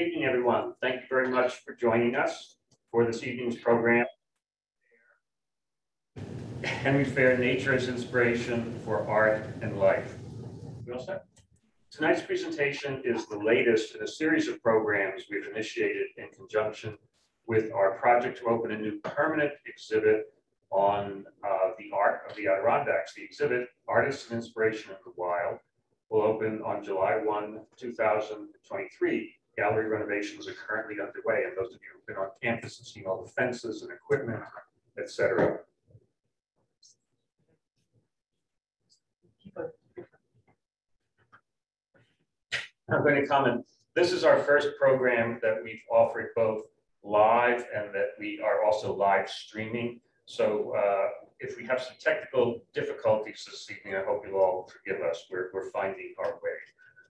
evening, everyone. Thank you very much for joining us for this evening's program. Henry Fair, Nature as Inspiration for Art and Life. We all set? Tonight's presentation is the latest in a series of programs we've initiated in conjunction with our project to open a new permanent exhibit on uh, the art of the Adirondacks. The exhibit, Artists and Inspiration in the Wild, will open on July 1, 2023. Gallery renovations are currently underway, and those of you who've been on campus and seen all the fences and equipment, etc. I'm going to comment. This is our first program that we've offered both live and that we are also live streaming. So uh, if we have some technical difficulties this evening, I hope you'll all forgive us. We're, we're finding our way.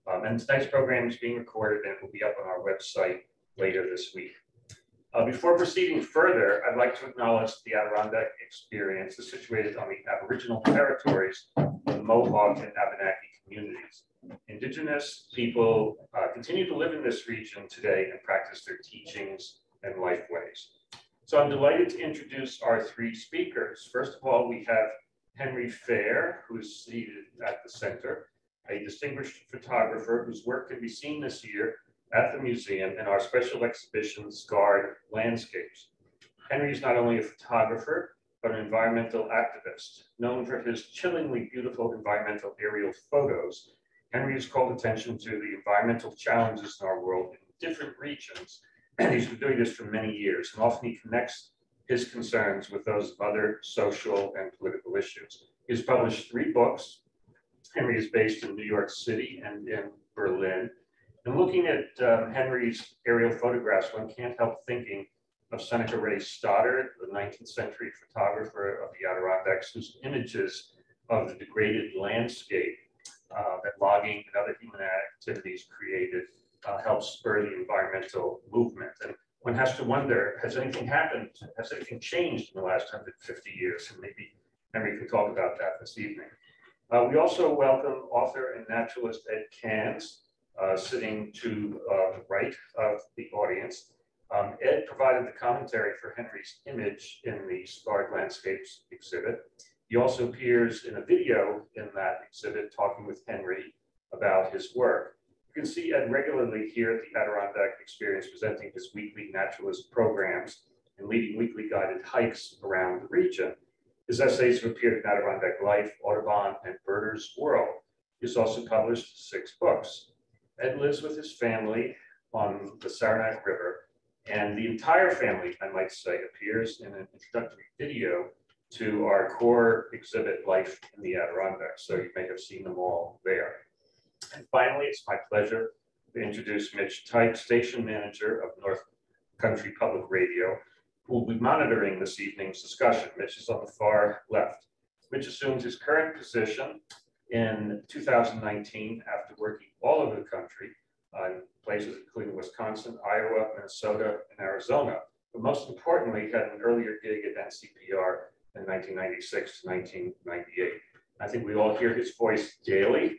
Um, and tonight's program is being recorded and will be up on our website later this week. Uh, before proceeding further, I'd like to acknowledge the Adirondack experience is situated on the Aboriginal territories of the Mohawk and Abenaki communities. Indigenous people uh, continue to live in this region today and practice their teachings and life ways. So I'm delighted to introduce our three speakers. First of all, we have Henry Fair, who's seated at the center, a distinguished photographer whose work can be seen this year at the museum in our special exhibition, Scarred Landscapes. Henry is not only a photographer, but an environmental activist. Known for his chillingly beautiful environmental aerial photos, Henry has called attention to the environmental challenges in our world in different regions, and he's been doing this for many years, and often he connects his concerns with those of other social and political issues. He's published three books. Henry is based in New York City and in Berlin. And looking at um, Henry's aerial photographs, one can't help thinking of Seneca Ray Stoddard, the 19th century photographer of the Adirondacks, whose images of the degraded landscape uh, that logging and other human activities created uh, help spur the environmental movement. And one has to wonder, has anything happened? Has anything changed in the last 150 years? And maybe Henry can talk about that this evening. Uh, we also welcome author and naturalist Ed Kanze, uh, sitting to uh, the right of the audience. Um, Ed provided the commentary for Henry's image in the Scarred Landscapes exhibit. He also appears in a video in that exhibit talking with Henry about his work. You can see Ed regularly here at the Adirondack Experience presenting his weekly naturalist programs and leading weekly guided hikes around the region. His essays have appeared in Adirondack Life, Audubon, and Birders World. He's also published six books. Ed lives with his family on the Saranac River, and the entire family, I might say, appears in an introductory video to our core exhibit, Life in the Adirondacks. So you may have seen them all there. And finally, it's my pleasure to introduce Mitch Teich, station manager of North Country Public Radio, who will be monitoring this evening's discussion. Mitch is on the far left. Mitch assumes his current position in 2019 after working all over the country uh, in places including Wisconsin, Iowa, Minnesota, and Arizona. But most importantly, he had an earlier gig at NCPR in 1996 to 1998. I think we all hear his voice daily,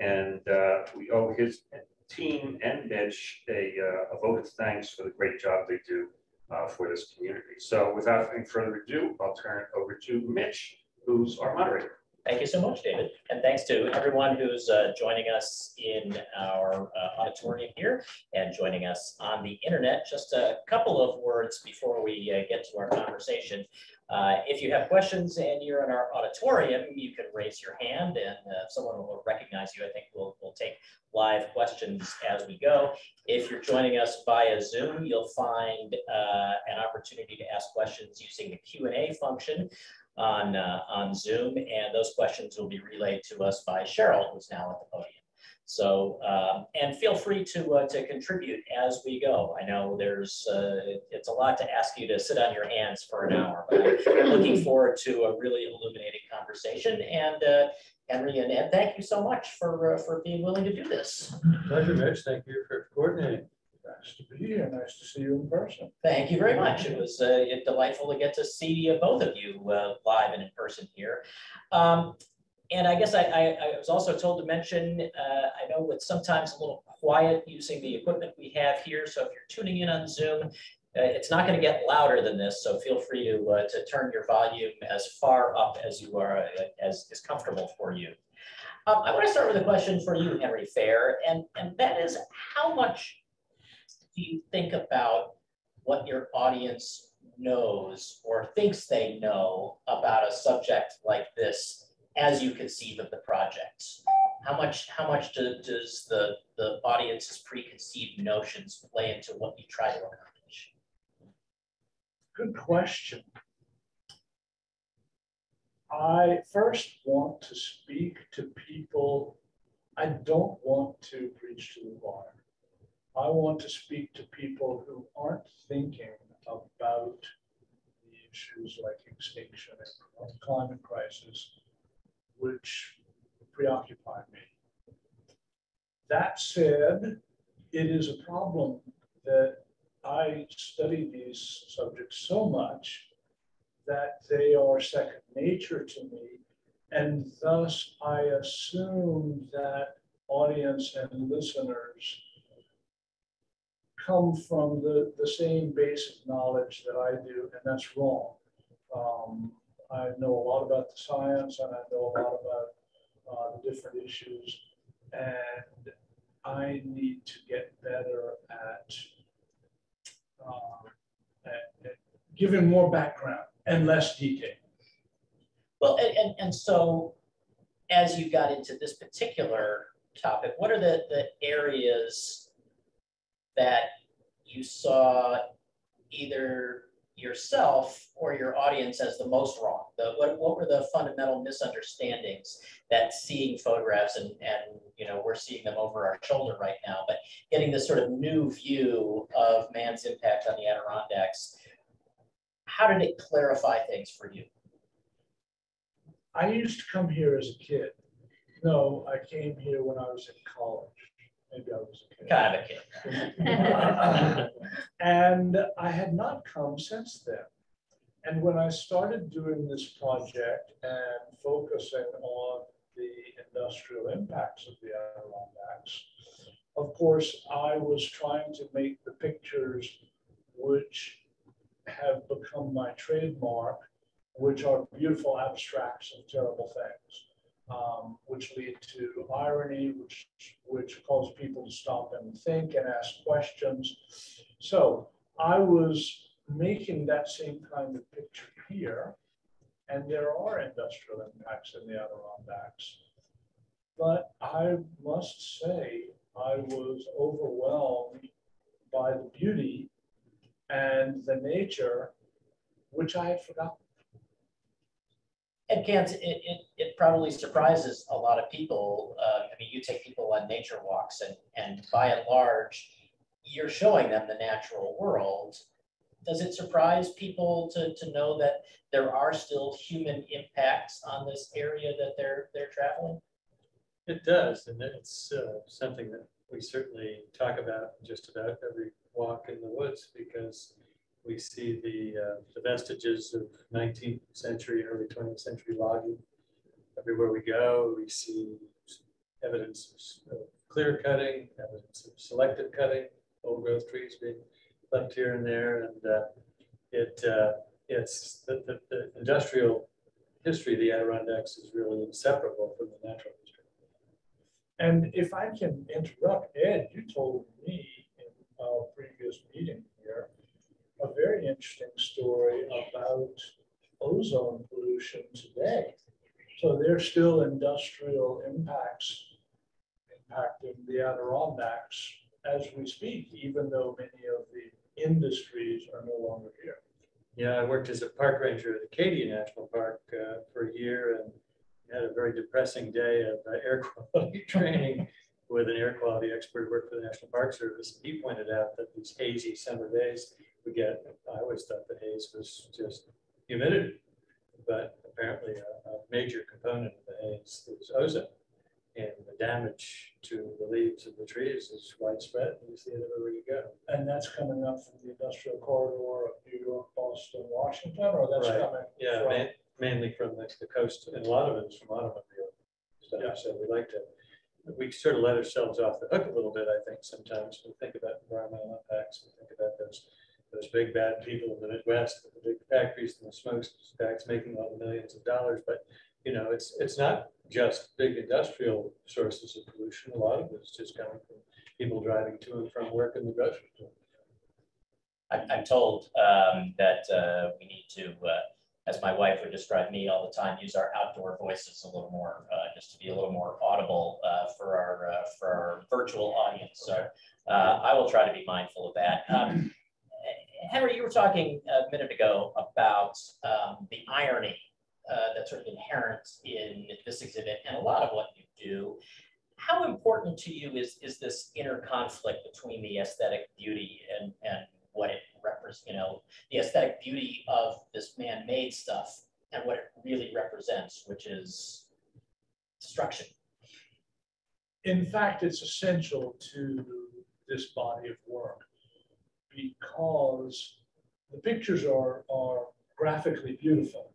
and uh, we owe his team and Mitch a, uh, a, vote of thanks for the great job they do uh, for this community. So without any further ado, I'll turn it over to Mitch, who's our moderator. Thank you so much, David. And thanks to everyone who's uh, joining us in our uh, auditorium here and joining us on the internet. Just a couple of words before we uh, get to our conversation. Uh, if you have questions and you're in our auditorium, you can raise your hand and uh, someone will recognize you. I think we'll, we'll take live questions as we go. If you're joining us via Zoom, you'll find uh, an opportunity to ask questions using the Q&A function on, uh, on Zoom, and those questions will be relayed to us by Cheryl, who's now at the podium. So, uh, and feel free to, uh, to contribute as we go. I know there's, uh, it's a lot to ask you to sit on your hands for an hour, but I'm looking forward to a really illuminating conversation. And uh, Henry and Ed, thank you so much for, uh, for being willing to do this. Pleasure, Mitch. Thank you for coordinating. Nice to be here. Nice to see you in person. Thank you very much. It was uh, delightful to get to see both of you uh, live and in person here. Um, And I guess I, I, I was also told to mention, uh, I know it's sometimes a little quiet using the equipment we have here. So if you're tuning in on Zoom, uh, it's not going to get louder than this. So feel free to, uh, to turn your volume as far up as you are, uh, as is comfortable for you. Um, I want to start with a question for you, Henry Fair, and, and that is how much you think about what your audience knows or thinks they know about a subject like this as you conceive of the project? How much, how much do, does the, the audience's preconceived notions play into what you try to accomplish? Good question. I first want to speak to people. I don't want to preach to the choir. I want to speak to people who aren't thinking about the issues like extinction and climate crisis, which preoccupy me. That said, it is a problem that I study these subjects so much that they are second nature to me. And thus I assume that audience and listeners come from the, the same basic knowledge that I do, and that's wrong. Um, I know a lot about the science and I know a lot about uh, the different issues, and I need to get better at, uh, at, at giving more background and less detail. Well, and, and, and so as you got into this particular topic, what are the, the areas that you saw either yourself or your audience as the most wrong? The, what, what were the fundamental misunderstandings that seeing photographs and, and, you know, we're seeing them over our shoulder right now, but getting this sort of new view of man's impact on the Adirondacks, how did it clarify things for you? I used to come here as a kid. No, I came here when I was in college. Maybe I was a kid. Kind of a kid. and I had not come since then. And when I started doing this project and focusing on the industrial impacts of the Adirondacks, of course, I was trying to make the pictures which have become my trademark, which are beautiful abstracts of terrible things um, which lead to irony, which, which cause people to stop and think and ask questions. So I was making that same kind of picture here, and there are industrial impacts in the Adirondacks. But I must say, I was overwhelmed by the beauty and the nature, which I had forgotten. And it, it, it probably surprises a lot of people. Uh, I mean, you take people on nature walks and, and by and large, you're showing them the natural world. Does it surprise people to, to know that there are still human impacts on this area that they're, they're traveling? It does, and it's uh, something that we certainly talk about just about every walk in the woods because we see the, uh, the vestiges of 19th century, early 20th century logging. Everywhere we go, we see evidence of clear cutting, evidence of selective cutting, old growth trees being left here and there. And uh, it, uh, it's the, the, the, industrial history of the Adirondacks is really inseparable from the natural history. And if I can interrupt, Ed, you told me in our previous meeting here a very interesting story about ozone pollution today. So there's still industrial impacts impacting the Adirondacks as we speak, even though many of the industries are no longer here. Yeah, I worked as a park ranger at Acadia National Park uh, for a year and had a very depressing day of uh, air quality training with an air quality expert who worked for the National Park Service. He pointed out that these hazy summer days we get, I always thought the haze was just humidity, but apparently a, a major component of the haze is ozone. And the damage to the leaves of the trees is widespread. You see it everywhere you go. And that's coming up from the industrial corridor of New York, Boston, Washington, or that's Right. coming Yeah, from? ma- mainly from the, the coast, and a lot of it is from automobile stuff. So we like to, we sort of let ourselves off the hook a little bit, I think, sometimes. We think about environmental impacts, we think about those, those big bad people in the Midwest, with the big factories and the smokestacks making all the millions of dollars. But, you know, it's, it's not just big industrial sources of pollution. A lot of it's just coming from people driving to and from work in the grocery store. I'm, told um, that uh, we need to, uh, as my wife would describe me all the time, use our outdoor voices a little more, uh, just to be a little more audible uh, for our uh, for our virtual audience. So uh, I will try to be mindful of that. Um, Henry, you were talking a minute ago about um, the irony that's sort of inherent in this exhibit and a lot of what you do. How important to you is, is this inner conflict between the aesthetic beauty and, and what it represents, you know, the aesthetic beauty of this man-made stuff and what it really represents, which is destruction. In fact, it's essential to this body of work because the pictures are, are graphically beautiful.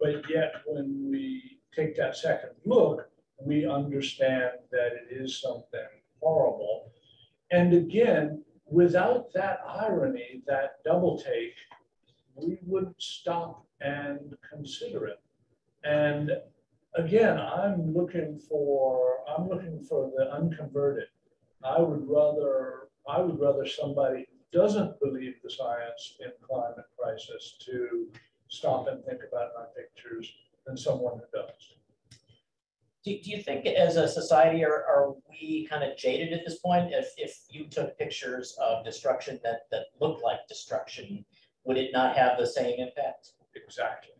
But yet, when we take that second look, we understand that it is something horrible. And again, without that irony, that double take, we would stop and consider it. And again, I'm looking for I'm looking for the unconverted. I would rather I would rather somebody who doesn't believe the science in climate crisis to stop and think about my pictures than someone who does. Do, do you think as a society are, are we kind of jaded at this point? If, if you took pictures of destruction that, that looked like destruction, would it not have the same impact? Exactly.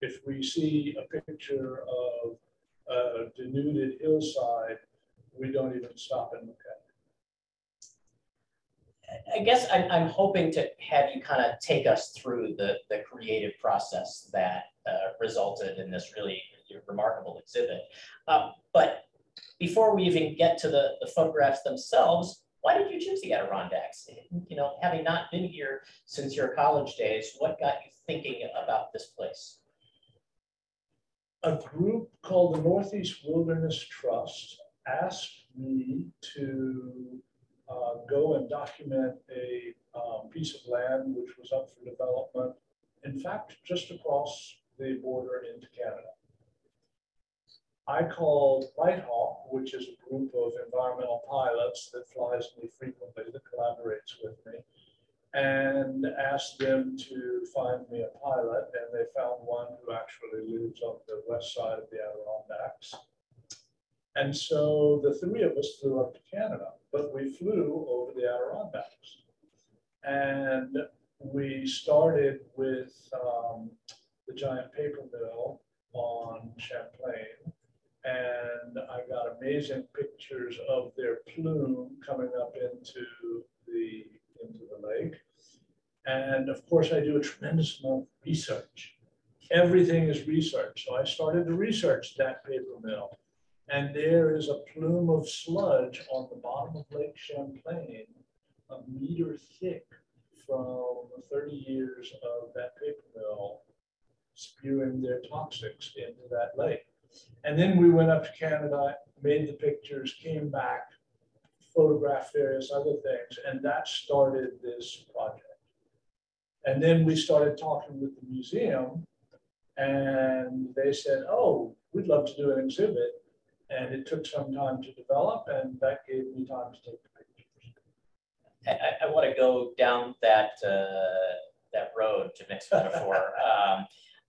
If we see a picture of a denuded hillside, we don't even stop and look at it. I guess I'm, I'm hoping to have you kind of take us through the, the creative process that uh, resulted in this really remarkable exhibit. Um, but before we even get to the, the photographs themselves, why did you choose the Adirondacks? You know, having not been here since your college days, what got you thinking about this place? A group called the Northeast Wilderness Trust asked me to uh, go and document a um, piece of land which was up for development, in fact, just across the border into Canada. I called LightHawk, which is a group of environmental pilots that flies me frequently, that collaborates with me, and asked them to find me a pilot. And they found one who actually lives on the west side of the Adirondacks. And so the three of us flew up to Canada, but we flew over the Adirondacks. And we started with um, the giant paper mill on Champlain and I got amazing pictures of their plume coming up into the into the lake. And of course, I do a tremendous amount of research. Everything is research. So I started to research that paper mill. And there is a plume of sludge on the bottom of Lake Champlain, a meter thick from 30 years of that paper mill spewing their toxics into that lake. And then we went up to Canada, made the pictures, came back, photographed various other things, and that started this project. And then we started talking with the museum, and they said, oh, we'd love to do an exhibit. And it took some time to develop, and that gave me time to take the pictures. I, I want to go down that uh, that road to mix metaphor. um,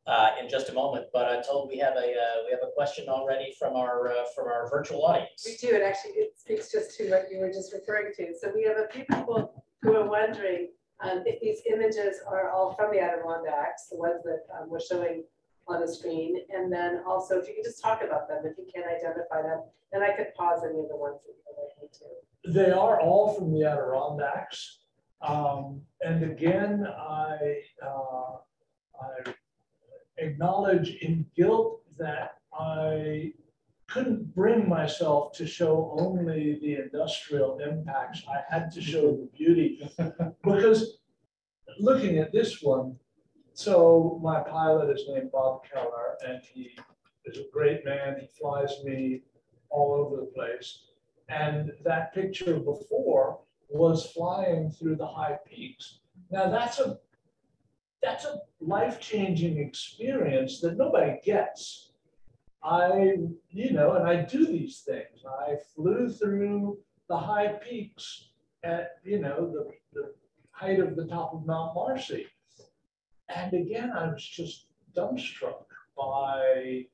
uh, in just a moment. But I'm told we have a uh, we have a question already from our uh, from our virtual audience. We do. It actually it speaks just to what you were just referring to. So we have a few people who are wondering um, if these images are all from the Adirondacks, the ones that um, we're showing on the screen, and then also if you could just talk about them, if you can't identify them, and I could pause any of the ones that you would like me to. They are all from the Adirondacks. Um, and again, I, uh, I acknowledge in guilt that I couldn't bring myself to show only the industrial impacts. I had to show the beauty because looking at this one, so my pilot is named Bob Keller and he is a great man. He flies me all over the place. And that picture before was flying through the high peaks. Now that's a that's a life-changing experience that nobody gets. I, you know, and I do these things. I flew through the high peaks at, you know, the, the height of the top of Mount Marcy. And again, I was just dumbstruck by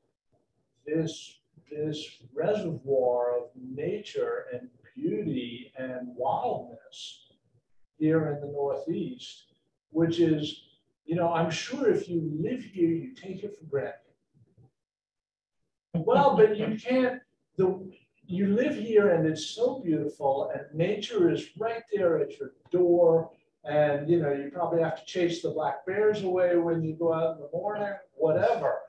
this, this reservoir of nature and beauty and wildness here in the Northeast, which is, you know, I'm sure if you live here, you take it for granted. Well, but you can't, the, you live here and it's so beautiful and nature is right there at your door. And, you know, you probably have to chase the black bears away when you go out in the morning, whatever.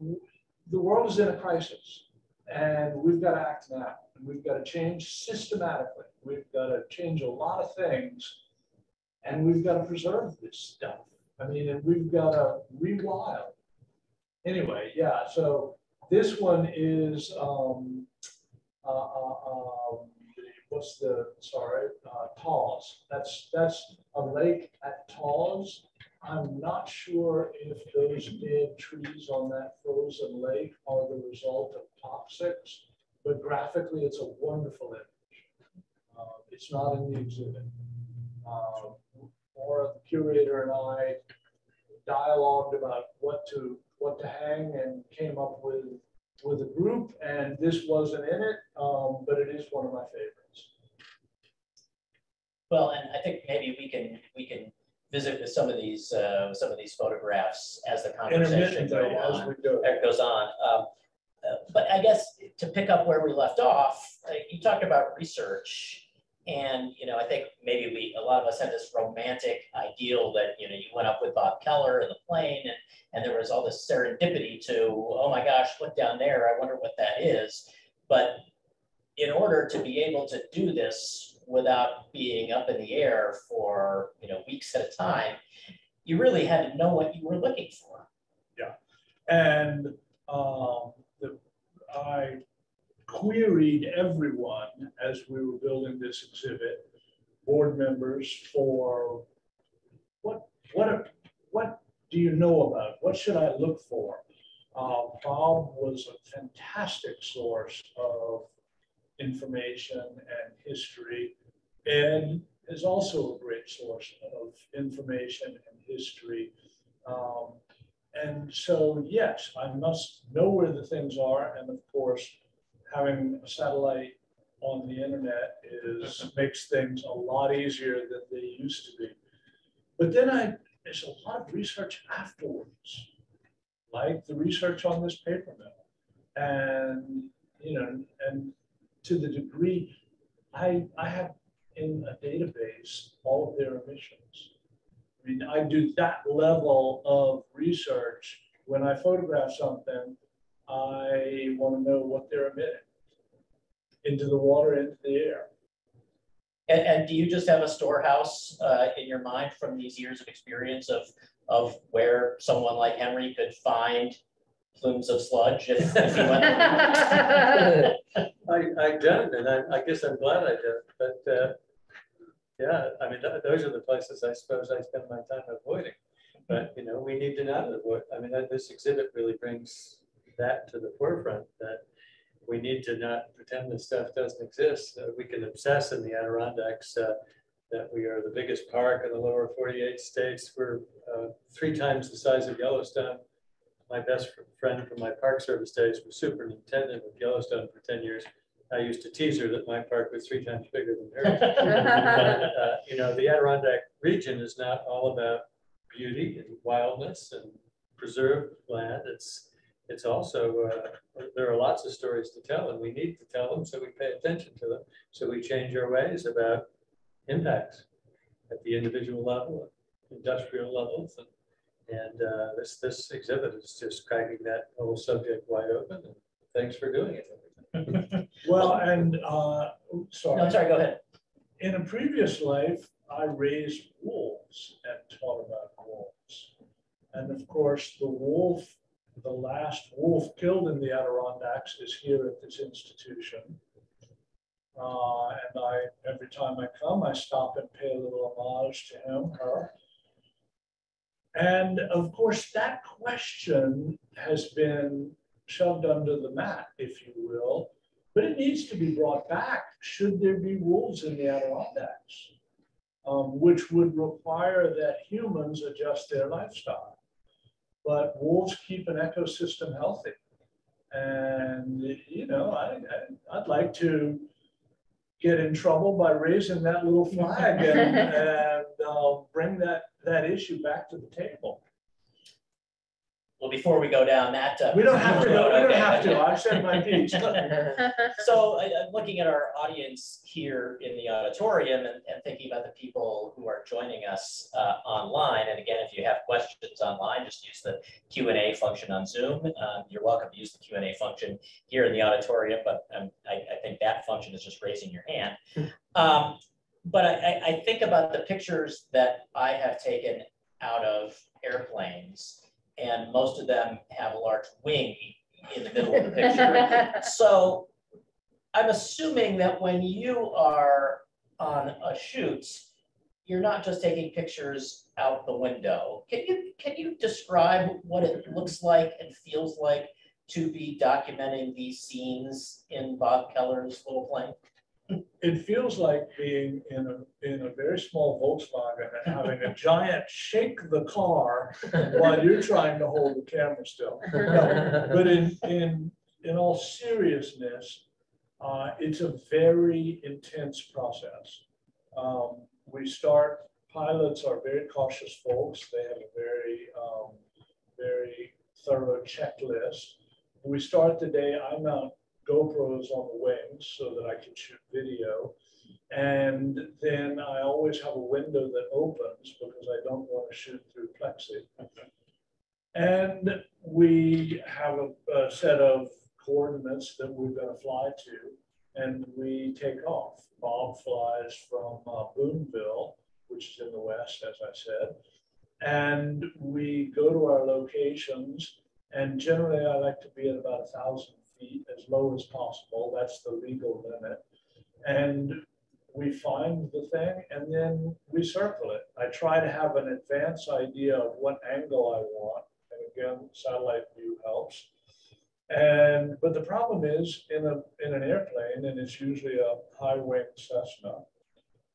The world is in a crisis and we've got to act now. We've got to change systematically. We've got to change a lot of things and we've got to preserve this stuff. I mean, and we've got to rewild. Anyway, yeah, so this one is, um, uh, uh, um, what's the, sorry, uh, Taws. That's, that's a lake at Taws. I'm not sure if those dead trees on that frozen lake are the result of toxics, but graphically, it's a wonderful image. Uh, it's not in the exhibit. Maura, the curator, and I dialogued about what to what to hang and came up with with a group. And this wasn't in it, um, but it is one of my favorites. Well, and I think maybe we can we can visit with some of these uh, some of these photographs as the conversation go Intermittently as on. we do. It goes on. Um, uh, but I guess to pick up where we left off, uh, you talked about research and, you know, I think maybe we, a lot of us had this romantic ideal that, you know, you went up with Bob Keller in the plane and, and there was all this serendipity to, oh my gosh, look down there. I wonder what that is. But in order to be able to do this without being up in the air for, you know, weeks at a time, you really had to know what you were looking for. Yeah, and um, the, I queried everyone as we were building this exhibit, board members for what, what, what do you know about? What should I look for? Uh, Bob was a fantastic source of information and history. Ed is also a great source of information and history. Um, and so, yes, I must know where the things are. And of course, having a satellite on the internet is makes things a lot easier than they used to be. But then I, there's a lot of research afterwards, like the research on this paper mill. And, you know, and to the degree I, I have in a database all of their emissions. I mean, I do that level of research. When I photograph something, I want to know what they're emitting into the water, into the air. And, and do you just have a storehouse uh, in your mind from these years of experience of, of where someone like Henry could find plumes of sludge if, if he went? I, I don't, and I, I guess I'm glad I don't, but, uh, yeah, I mean, th- those are the places I suppose I spend my time avoiding. But, you know, we need to not avoid, I mean, that- this exhibit really brings that to the forefront, that we need to not pretend this stuff doesn't exist. Uh, We can obsess in the Adirondacks uh, that we are the biggest park in the lower 48 states. We're uh, three times the size of Yellowstone. My best friend from my Park Service days was superintendent of Yellowstone for 10 years. I used to tease her that my park was three times bigger than hers. But, uh, You know, the Adirondack region is not all about beauty and wildness and preserved land. It's, it's also, uh, there are lots of stories to tell and we need to tell them, so we pay attention to them. So we change our ways about impacts at the individual level, industrial levels. And, and uh, this, this exhibit is just cracking that whole subject wide open. And Thanks for doing it. Well, and, uh, sorry. No, sorry, go ahead. In a previous life, I raised wolves and taught about wolves. And of course, the wolf the last wolf killed in the Adirondacks is here at this institution. Uh, and I, every time I come, I stop and pay a little homage to him, her. And of course, that question has been shoved under the mat, if you will, but it needs to be brought back. Should there be wolves in the Adirondacks? Um, which would require that humans adjust their lifestyle. But wolves keep an ecosystem healthy. And, you know, I, I, I'd like to get in trouble by raising that little flag and, and uh, bring that, that issue back to the table. Well, before we go down that. uh, We don't have to, we road, don't okay. have to, I've said my piece. So I'm looking at our audience here in the auditorium and, and thinking about the people who are joining us uh, online. And again, if you have questions online, just use the Q and A function on Zoom. Uh, You're welcome to use the Q and A function here in the auditorium, but um, I, I think that function is just raising your hand. Um, But I, I, think about the pictures that I have taken out of airplanes, and most of them have a large wing in the middle of the picture. So I'm assuming that when you are on a shoot, you're not just taking pictures out the window. Can you, can you describe what it looks like and feels like to be documenting these scenes in Bob Keller's little plane? It feels like being in a, in a very small Volkswagen and having a giant shake the car while you're trying to hold the camera still. No, But in, in, in all seriousness, uh, it's a very intense process. Um, we start, pilots are very cautious folks. They have a very, um, very thorough checklist. We start the day, I mount GoPros on the wings so that I can shoot video. And then I always have a window that opens because I don't want to shoot through plexi. And we have a, a set of coordinates that we're going to fly to, and we take off. Bob flies from uh, Boonville, which is in the west, as I said, and we go to our locations. And generally, I like to be at about a thousand feet, as low as possible. That's the legal limit. And we find the thing and then we circle it. I try to have an advance idea of what angle I want. And again, satellite view helps. And, but the problem is in a, in an airplane, and it's usually a high wing Cessna,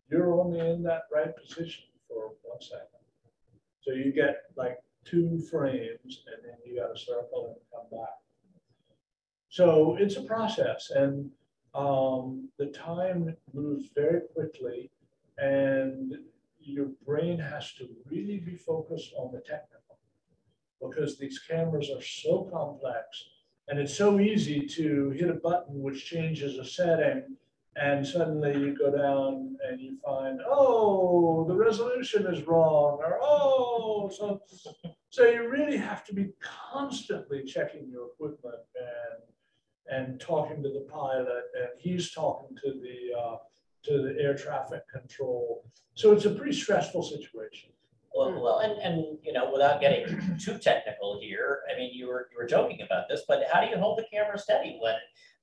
you're only in that right position for one second. So you get like two frames and then you got to circle and come back. So it's a process and um, the time moves very quickly and your brain has to really be focused on the technical because these cameras are so complex and it's so easy to hit a button which changes a setting and suddenly you go down and you find, oh, the resolution is wrong or oh, so, so you really have to be constantly checking your equipment and and talking to the pilot, and he's talking to the uh, to the air traffic control. So it's a pretty stressful situation. Well, well, and, and, you know, without getting too technical here, I mean, you were, you were joking about this, but how do you hold the camera steady when,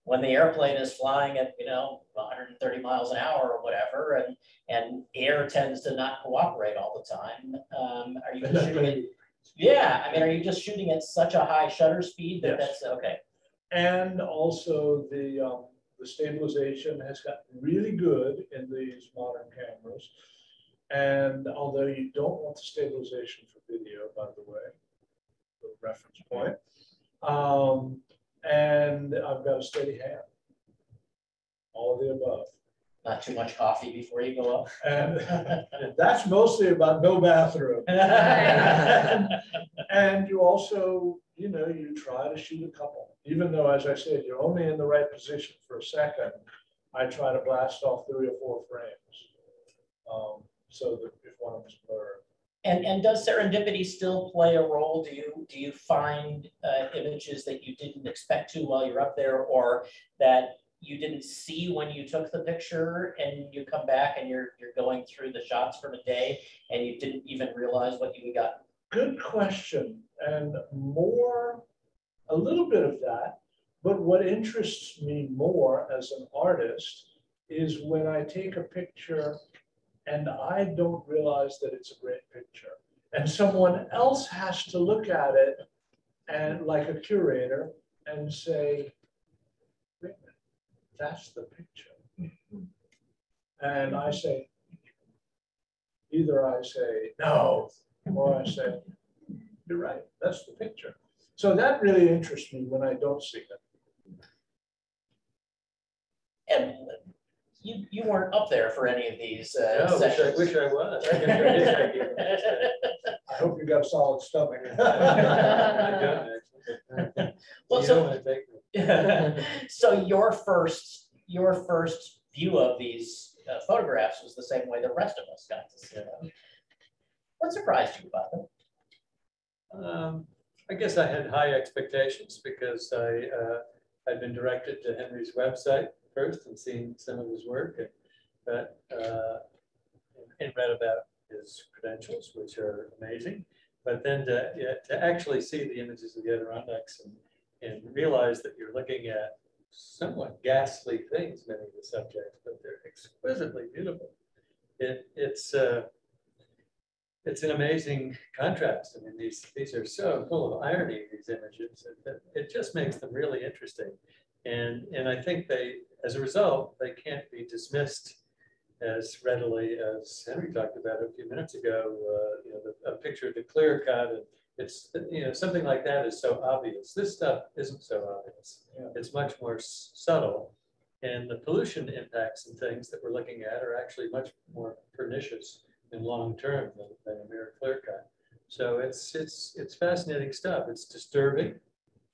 when the airplane is flying at, you know, hundred and thirty miles an hour or whatever, and, and air tends to not cooperate all the time? Um, are you shooting it? Yeah, I mean, are you just shooting at such a high shutter speed that Yes. that's, okay, And also the um, the stabilization has gotten really good in these modern cameras. And although you don't want the stabilization for video, by the way, the reference point. Um, and I've got a steady hand. All of the above. not too much coffee before you go up? And that's mostly about no bathroom. And you also, you know, you try to shoot a couple, even though, as I said, you're only in the right position for a second. I try to blast off three or four frames. Um, so that if one of them's blurred. And, and does serendipity still play a role? Do you, do you find uh, images that you didn't expect to while you're up there or that you didn't see when you took the picture and you come back and you're, you're going through the shots from a day and you didn't even realize what you got? Good question. And more a little bit of that. But what interests me more as an artist is when I take a picture and I don't realize that it's a great picture. And someone else has to look at it and like a curator and say, "Wait a minute, that's the picture. And I say, either I say, no, or I say, you're right, that's the picture. So that really interests me when I don't see it. And you, you weren't up there for any of these Yeah, uh, wish I, wish I was. I can sure wish I could. I hope you got a solid stomach. I don't actually. Well, so- don't wanna take me. So your first, your first view of these uh, photographs was the same way the rest of us got to see them. What surprised you about them? Um, I guess I had high expectations because I, uh, I'd been directed to Henry's website first and seen some of his work and, but, uh, and read about his credentials, which are amazing. But then to, yeah, to actually see the images of the Adirondacks and, and realize that you're looking at somewhat ghastly things, many of the subjects, but they're exquisitely beautiful. It, it's, uh, it's an amazing contrast. I mean, these, these are so full of irony, these images, that it just makes them really interesting. And, and I think they, as a result, they can't be dismissed as readily as Henry talked about a few minutes ago, uh, you know, the, a picture of the clear cut and it's, you know, something like that is so obvious. This stuff isn't so obvious. Yeah. It's much more s- subtle. And the pollution impacts and things that we're looking at are actually much more pernicious in long term than, than a mere clear cut. So it's, it's, it's fascinating stuff. It's disturbing,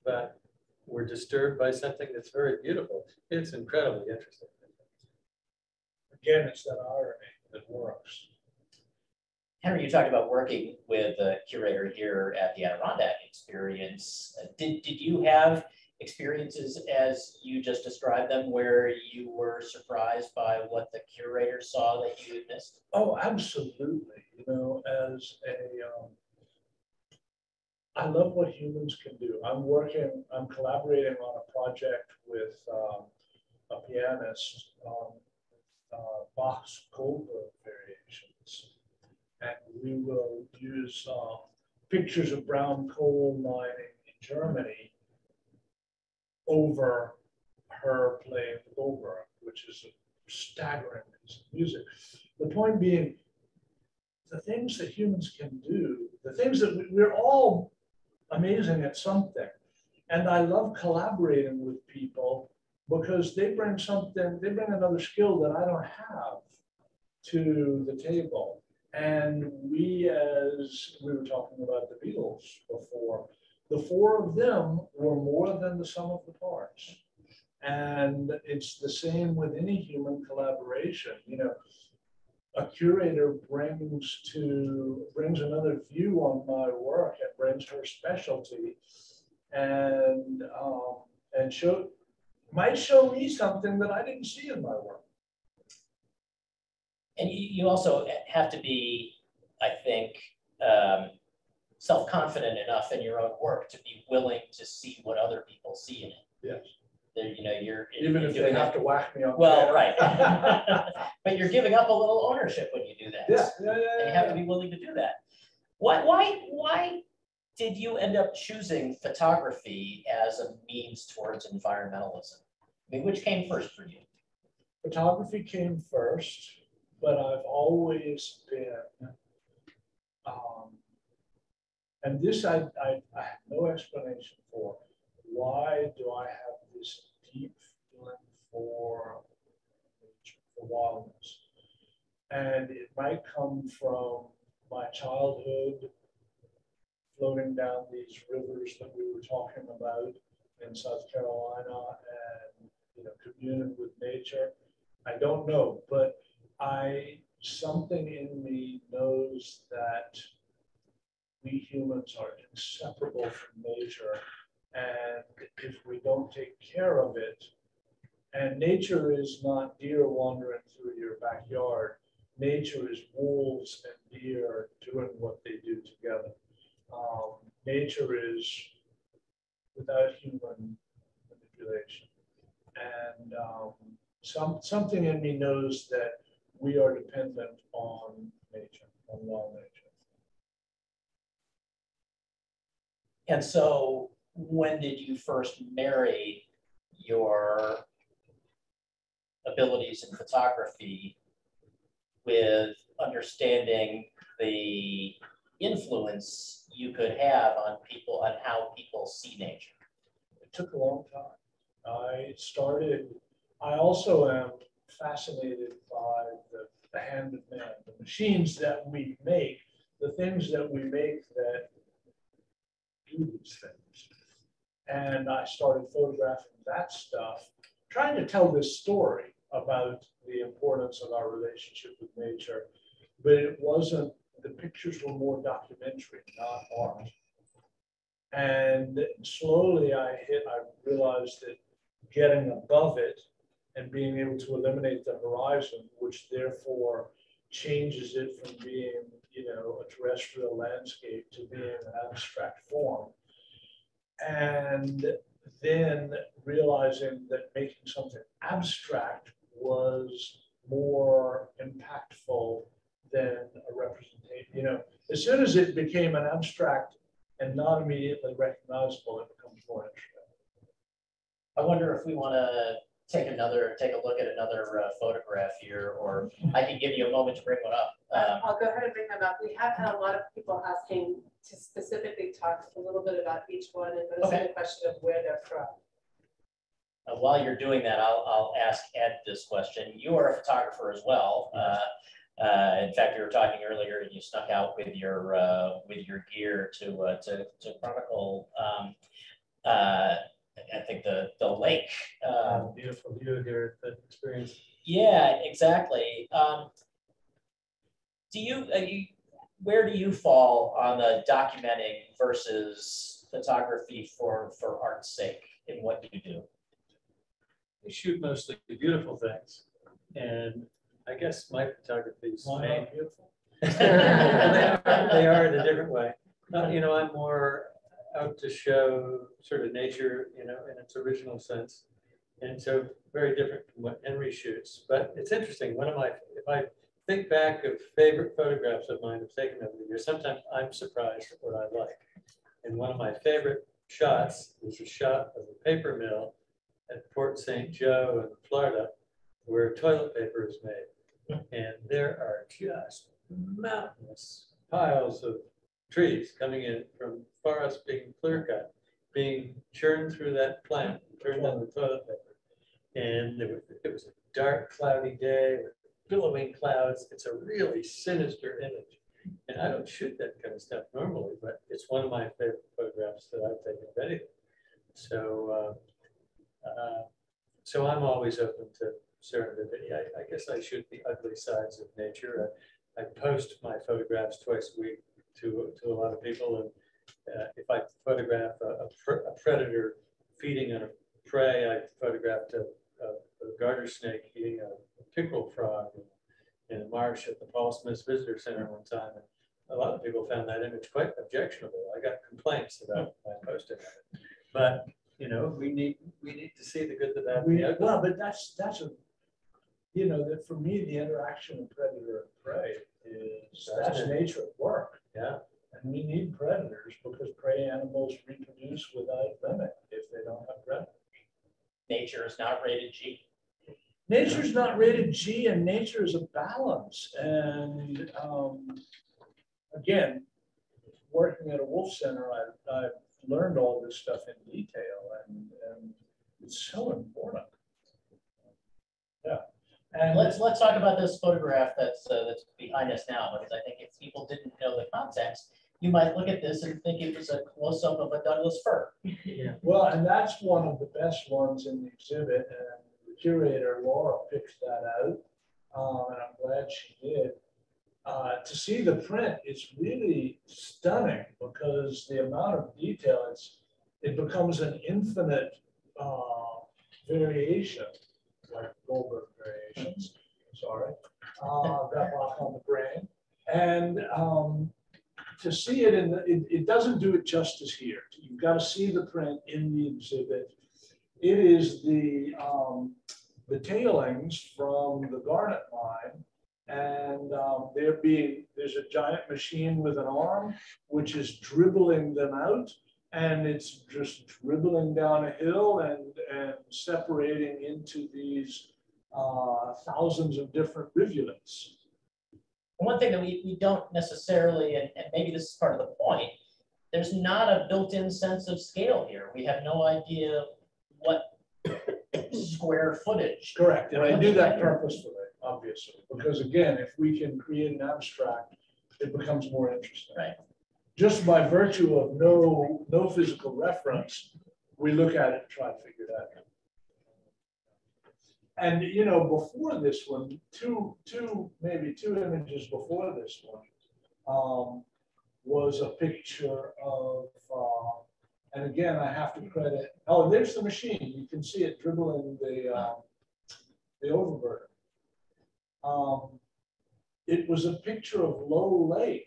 but we're disturbed by something that's very beautiful. It's incredibly interesting. Again, it's that irony that works. Henry, you talked about working with a curator here at the Adirondack Experience. Uh, Did, did you have experiences as you just described them where you were surprised by what the curator saw that you missed? Oh, absolutely. You know, as a, um, I love what humans can do. I'm working, I'm collaborating on a project with um, a pianist on uh, Bach's Goldberg variations. And we will use uh, pictures of brown coal mining in Germany over her playing the Goldberg, which is a staggering piece of music. The point being, the things that humans can do, the things that we- we're all amazing at something. And I love collaborating with people because they bring something, they bring another skill that I don't have to the table. And we, as we were talking about the Beatles before, the four of them were more than the sum of the parts. And it's the same with any human collaboration, you know a curator brings to brings another view on my work and brings her specialty and um, and show might show me something that I didn't see in my work. And you, you also have to be, I think, um, self-confident enough in your own work to be willing to see what other people see in it. Yes. There, you know, you're. Even you're if they have to whack me the Well, right. But you're giving up a little ownership when you do that. yeah, yeah, yeah, And you have to be willing to do that. Why, why, why did you end up choosing photography as a means towards environmentalism? I mean, which came first for you? Photography came first, but I've always been. And this I, I, I have no explanation for. Why do I have this deep feeling for, for wildness? And it might come from my childhood, floating down these rivers that we were talking about in South Carolina and, you know, communing with nature. I don't know, but I, something in me knows that we humans are inseparable from nature. And if we don't take care of it, and nature is not deer wandering through your backyard. Nature is wolves and deer doing what they do together. Um, nature is without human manipulation. And um, some, something in me knows that we are dependent on nature, on law nature. And so when did you first marry your abilities in photography with understanding the influence you could have on people, on how people see nature? It took a long time. I started, I also am fascinated by the, the hand of man, the machines that we make, the things that we make that do these things. And I started photographing that stuff, trying to tell this story about the importance of our relationship with nature. But it wasn't, the pictures were more documentary, not art. And slowly I hit, I realized that getting above it and being able to eliminate the horizon, which therefore changes it from being, you know, a terrestrial landscape to being an abstract form. And then realizing that making something abstract was more impactful than a representation. You know, as soon as it became an abstract and not immediately recognizable, it becomes more interesting. I wonder if we want to take another, take a look at another uh, photograph here, or I can give you a moment to bring one up. Um, I'll go ahead and bring them up. We have had a lot of people asking to specifically talk a little bit about each one and to Okay. the question of where they're from. Uh, While you're doing that, I'll, I'll ask Ed this question. You are a photographer as well. Uh, uh, In fact, we were talking earlier and you snuck out with your, uh, with your gear to, uh, to, to chronicle, um, uh, I think the, the lake. uh, Um, Beautiful view here, that experience. Yeah, exactly. Um, do you, uh, you, where do you fall on the documenting versus photography for, for art's sake in what you do? We shoot mostly beautiful things. And I guess my photography is Why beautiful? they are they are in a different way. Uh, You know, I'm more out to show sort of nature, you know, in its original sense. And so very different from what Henry shoots. But it's interesting, one of my, if I think back of favorite photographs of mine I've taken over the years, sometimes I'm surprised at what I like. And one of my favorite shots is a shot of a paper mill at Port St. Joe in Florida, where toilet paper is made. Hmm. And there are just mountainous piles of trees coming in from forest being clear cut, being churned through that plant, turned into toilet paper. And there was, it was a dark cloudy day with billowing clouds. It's a really sinister image. And I don't shoot that kind of stuff normally, but it's one of my favorite photographs that I've taken of anything. So, uh, uh, so I'm always open to serendipity. I, I guess I shoot the ugly sides of nature. I, I post my photographs twice a week to, to a lot of people. And uh, if I photograph a, a, pre- a predator feeding on a prey, I photographed a, a, a garter snake eating a, pickerel frog in, in a marsh at the Paul Smith Visitor Center one time. And a lot of people found that image quite objectionable. I got complaints about my posting of it. But, you know, we need, we need to see the good, the bad, We, the ugly. well, but that's, that's a, you know, that for me, the interaction of predator and prey is, that's That's nature at work. Yeah. And we need predators because prey animals reproduce without limit if they don't have predators. Nature is not rated G. Nature is not rated G and nature is a balance. And um, again, working at a wolf center, I, I've learned all this stuff in detail and, and it's so important. Yeah. And Let's, let's talk about this photograph that's, uh, that's behind us now, because I think if people didn't know the context, you might look at this and think it was a close-up of a Douglas fir. Yeah. Well, and that's one of the best ones in the exhibit, and the curator Laura picked that out, um, and I'm glad she did. Uh, to see the print, it's really stunning because the amount of detail, it's, it becomes an infinite uh, variation, like Goldberg variations. Sorry, uh, got rock on the brain, and um, to see it in the, it, it doesn't do it justice here. You've got to see the print in the exhibit. It is the, um, the tailings from the Garnet mine. And, um, they're being, there's a giant machine with an arm, which is dribbling them out. And it's just dribbling down a hill and, and separating into these, uh, thousands of different rivulets. One thing that we, we don't necessarily, and, and maybe this is part of the point, there's not a built-in sense of scale here. We have no idea what square footage. Correct, and I do that purposefully, obviously, because again, if we can create an abstract, it becomes more interesting. Right. Just by virtue of no, no physical reference, we look at it and try to figure that out. And, you know, before this one, two, two, maybe two images before this one, um, was a picture of, uh, and again, I have to credit, oh, there's the machine. You can see it dribbling the, um, the overburden. Um, it was a picture of Low Lake.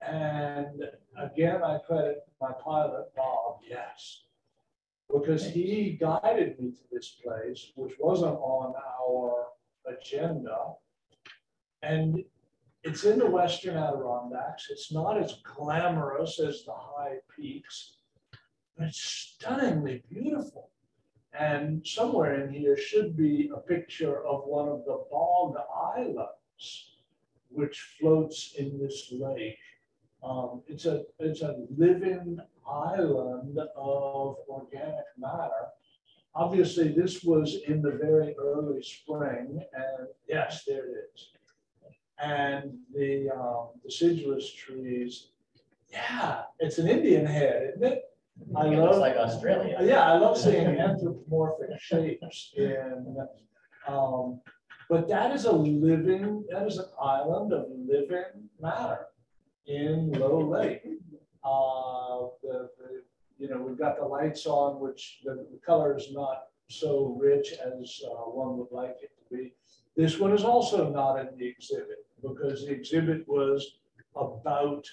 And again, I credit my pilot, Bob, yes. Because he guided me to this place, which wasn't on our agenda. And it's in the Western Adirondacks. It's not as glamorous as the high peaks, but it's stunningly beautiful. And somewhere in here should be a picture of one of the bog islands which floats in this lake. Um, it's a it's a living island of organic matter. Obviously, this was in the very early spring, and yes, there it is. And the um, deciduous trees, yeah, it's an Indian head, isn't it? I It looks love- like Australia. Yeah, I love seeing anthropomorphic shapes in, um, but that is a living, that is an island of living matter in Low Lake. Uh, the, the, you know, we've got the lights on, which the, the color is not so rich as uh, one would like it to be. This one is also not in the exhibit because the exhibit was about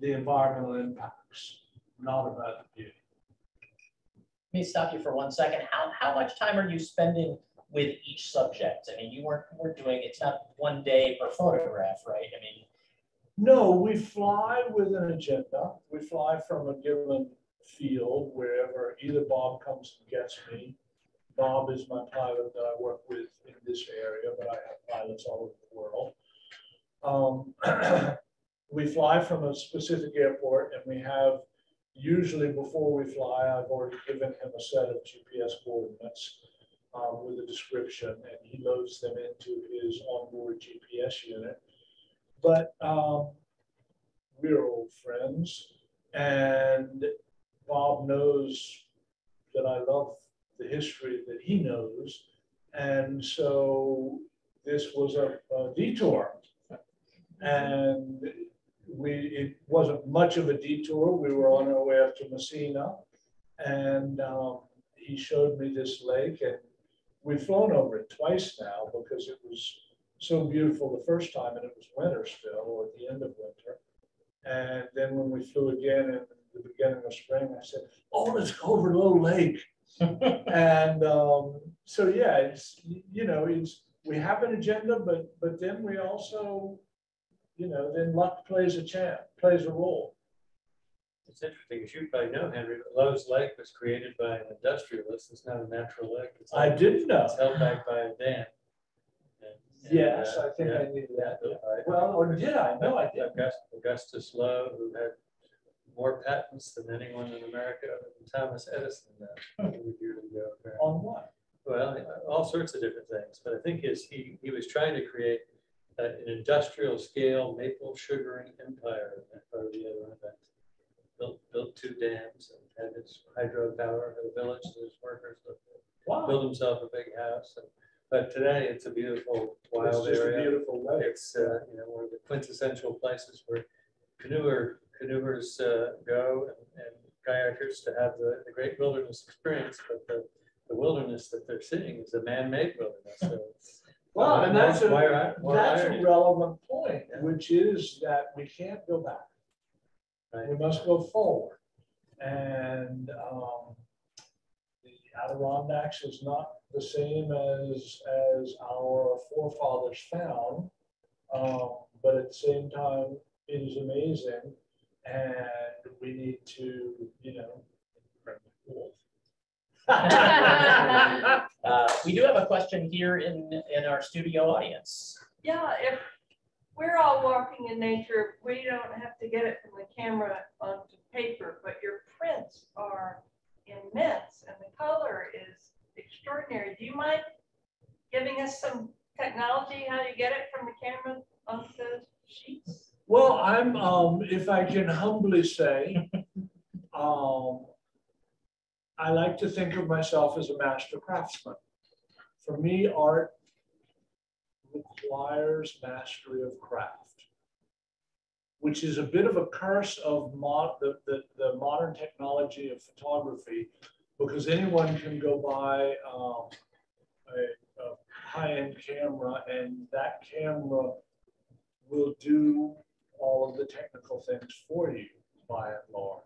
the environmental impacts, not about the beauty. Let me stop you for one second. How, how much time are you spending with each subject? I mean, you weren't, we're doing, it's not one day per photograph, right? I mean, No, we fly with an agenda. We fly from a given field wherever either Bob comes and gets me. Bob is my pilot that I work with in this area, but I have pilots all over the world. Um, we fly from a specific airport and we have, usually before we fly, I've already given him a set of GPS coordinates um, with a description and he loads them into his onboard GPS unit. But um, we're old friends, and Bob knows that I love the history that he knows, and so this was a, a detour. And we, it wasn't much of a detour. We were on our way up to Massena, and um, he showed me this lake, and we've flown over it twice now because it was so beautiful the first time and it was winter still or at the end of winter. And then when we flew again in the beginning of spring, I said, oh, let's go over Low Lake. and um, so, yeah, it's, you know, it's, we have an agenda, but, but then we also, you know, then luck plays a champ, plays a role. It's interesting, as you probably know, Henry, but Lows Lake was created by an industrialist. It's not a natural lake. It's I didn't know. It's held back by a dam. And- and, Yes, uh, I think I knew that. Well, or did I? No, I didn't. Augustus Low, who had more patents than anyone in America, other than Thomas Edison, uh, years ago. On what? Well, all sorts of different things, but I think is he, he was trying to create uh, an industrial scale maple sugaring empire that part of the Adirondack. Built, built two dams and had his hydro power for the village, and his workers. Wow. Built himself a big house. and- But today it's a beautiful It's wild just a area. beautiful lake. It's, uh, you know, one of the quintessential places where canoeer, canoers uh, go and and kayakers to have the, the great wilderness experience, but the, the wilderness that they're seeing is a man-made wilderness, so. Well, and that's a, Why are- why that's a relevant point, Yeah. which is that we can't go back. Right. We must go forward. And um, the Adirondacks is not the same as, as our forefathers found. Um, but at the same time, it is amazing. And we need to, you know, wolf. Uh, We do have a question here in, in our studio audience. Yeah, if we're all walking in nature, we don't have to get it from the camera onto paper, but your prints are immense and the color is extraordinary. Do you mind giving us some technology, how you get it from the camera onto the sheets? Well, I'm, um, if I can humbly say, um, I like to think of myself as a master craftsman. For me, art requires mastery of craft, which is a bit of a curse of mod, the, the, the modern technology of photography, because anyone can go buy, um, a, a high-end camera and that camera will do all of the technical things for you by and large.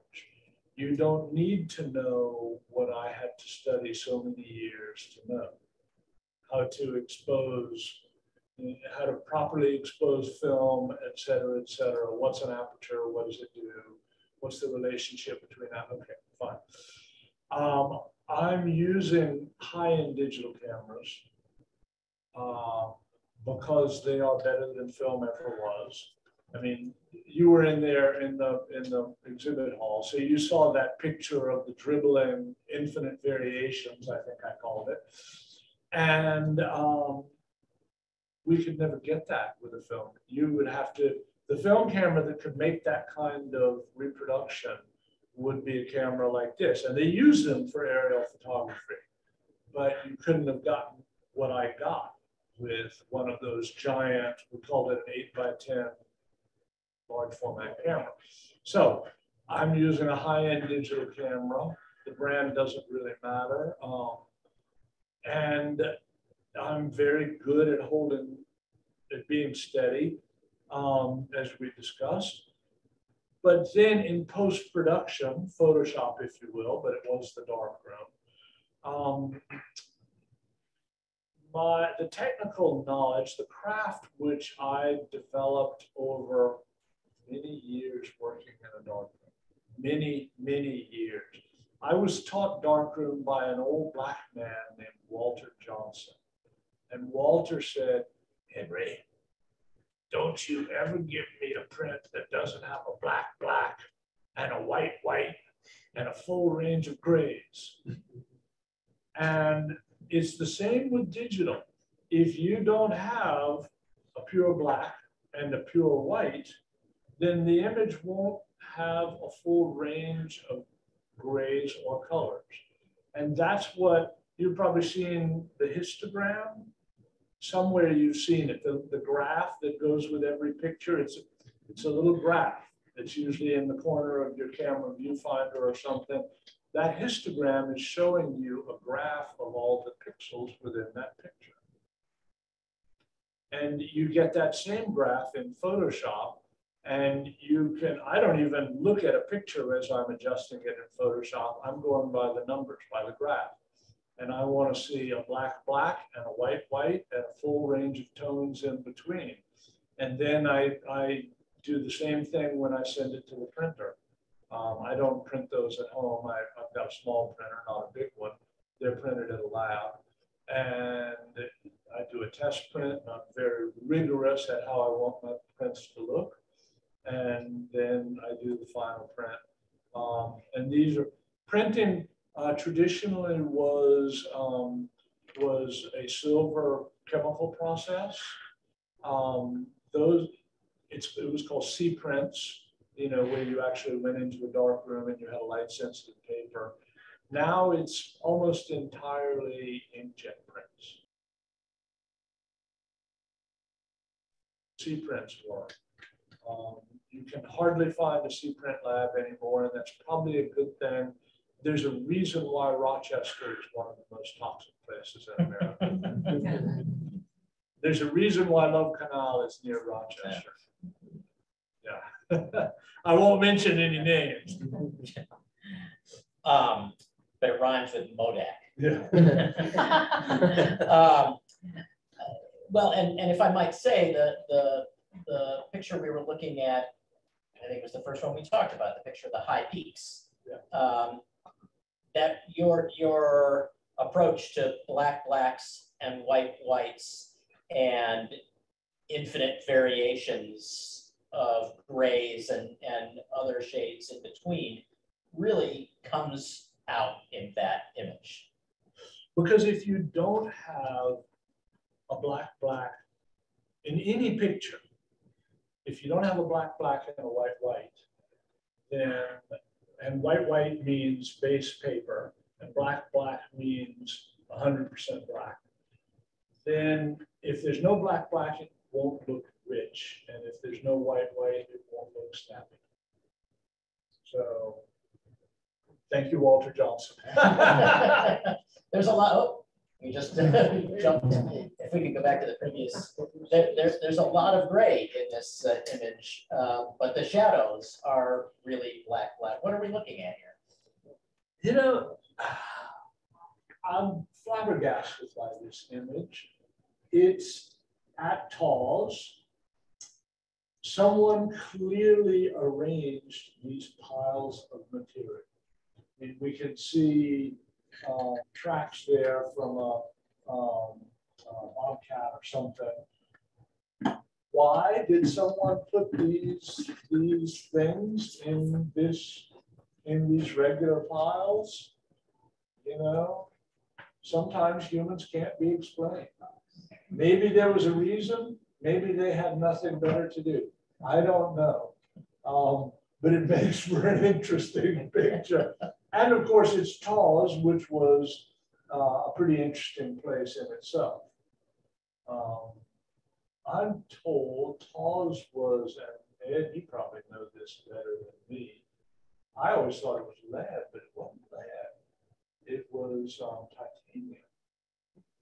You don't need to know what I had to study so many years to know. How to expose, how to properly expose film, et cetera, et cetera. What's an aperture? What does it do? What's the relationship between that? Okay, fine. Um, I'm using high-end digital cameras uh, because they are better than film ever was. I mean, you were in there in the in the exhibit hall, so you saw that picture of the dribbling infinite variations. I think I called it, and um, we could never get that with a film. You would have to the film camera that could make that kind of reproduction would be a camera like this, and they use them for aerial photography, but you couldn't have gotten what I got with one of those giant. We called it an eight by ten large format camera. So I'm using a high-end digital camera. The brand doesn't really matter. Um, and I'm very good at holding, at being steady, um, as we discussed. But then in post-production, Photoshop, if you will, but it was the darkroom. Um, my, the technical knowledge, the craft which I developed over many years working in a darkroom, many, many years. I was taught darkroom by an old black man named Walter Johnson. And Walter said, Henry, don't you ever give me a print that doesn't have a black black and a white white and a full range of grays. and it's the same with digital. If you don't have a pure black and a pure white, then the image won't have a full range of grays or colors. And that's what you've probably seen the histogram. Somewhere you've seen it, the, the graph that goes with every picture. It's, it's a little graph that's usually in the corner of your camera viewfinder or something. That histogram is showing you a graph of all the pixels within that picture. And you get that same graph in Photoshop and you can, I don't even look at a picture as I'm adjusting it in Photoshop. I'm going by the numbers, by the graph. And I want to see a black, black and a white, white and a full range of tones in between. And then I, I do the same thing when I send it to the printer. Um, I don't print those at home. I, have got a small printer, not a big one. They're printed at a lab. And I do a test print. And I'm very rigorous at how I want my prints to look and then I do the final print. Um, and these are printing uh, traditionally was um, was a silver chemical process. Um, those it's it was called C prints, you know, where you actually went into a dark room and you had a light sensitive paper. Now it's almost entirely inkjet prints. C prints work. Um, you can hardly find a C-print lab anymore, and that's probably a good thing. There's a reason why Rochester is one of the most toxic places in America. There's a reason why Love Canal is near Rochester. Yeah, I won't mention any names. Um, but it rhymes with Modak. Yeah. Um, Well, and, and if I might say, the, the, the picture we were looking at, I think it was the first one we talked about, the picture of the high peaks. Um, That your, your approach to black blacks and white whites and infinite variations of grays and, and other shades in between really comes out in that image. Because if you don't have a black, black in any picture, if you don't have a black, black and a white, white, then, and white, white means base paper, and black, black means hundred percent black. Then if there's no black, black, it won't look rich, and if there's no white, white, it won't look snappy. So, thank you, Walter Johnson. There's a lot, oh, we just jumped, if we could go back to the previous, there, there's, there's a lot of gray in this uh, image, uh, but the shadows are really black, black. What are we looking at here? You know, I'm flabbergasted by this image. It's at Tahawus. Someone clearly arranged these piles of material. I mean, we can see uh, tracks there from a um, bobcat or something. Why did someone put these, these things in this, in these regular piles? You know, sometimes humans can't be explained. Maybe there was a reason, maybe they had nothing better to do. I don't know. Um, but it makes for an interesting picture. And of course, it's Tahawus, which was uh, a pretty interesting place in itself. Um, I'm told Tahawus was, and Ed, you probably know this better than me. I always thought it was lead, but it wasn't lead. It was um, titanium.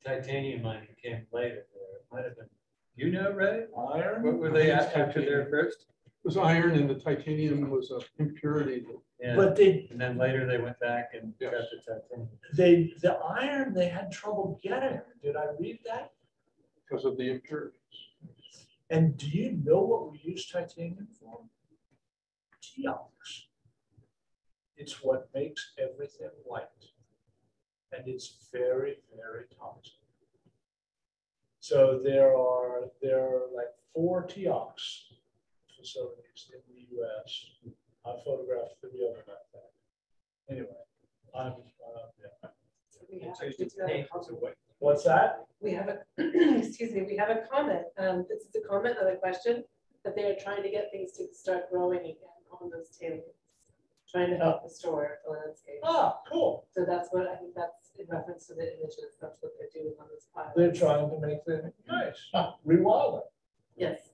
Titanium mining came later there. It might have been, you know, Ray? Iron? What were they after there first? It was iron and the titanium was a impurity. Yeah, But they, and then later they went back and got the titanium. they, the iron, they had trouble getting. Did I read that? because of the impurities. And do you know what we use titanium for? Teox. It's what makes everything white. And it's very, very toxic. So there are, there are like four Teox facilities in the US. I photographed three of that. Anyway, I'm, uh, yeah. We have- a. What's that? We have a, excuse me, we have a comment. Um, this is a comment on a question that they are trying to get things to start growing again on those tailings. Trying to help restore the landscape. Ah, cool. So that's what, I think that's in reference to the images, that's what they're doing on this pile. They're trying to make them nice, rewild it. Yes.